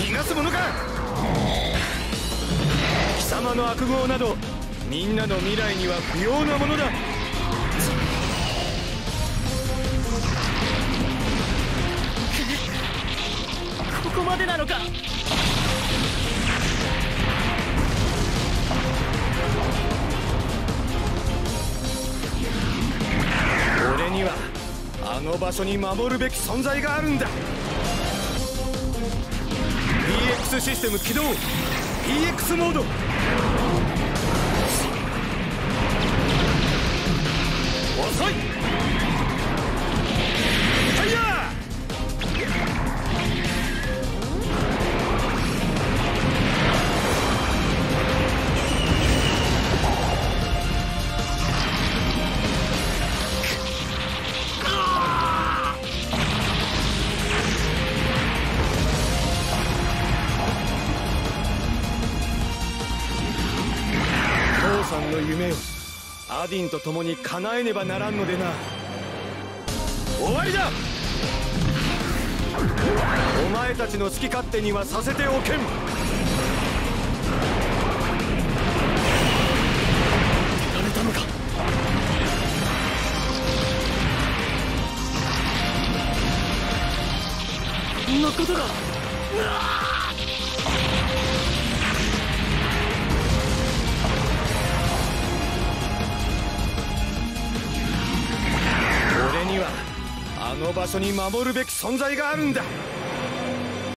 逃がすものか！貴様の悪号などみんなの未来には不要なものだ！ここまでなのか！俺にはあの場所に守るべき存在があるんだ X システム起動。EX モード。んの夢をアディンと共に叶えねばならんのでな。終わりだ！お前たちの好き勝手にはさせておけん。やられたのか。こんなことが。の場所に守るべき存在があるんだ。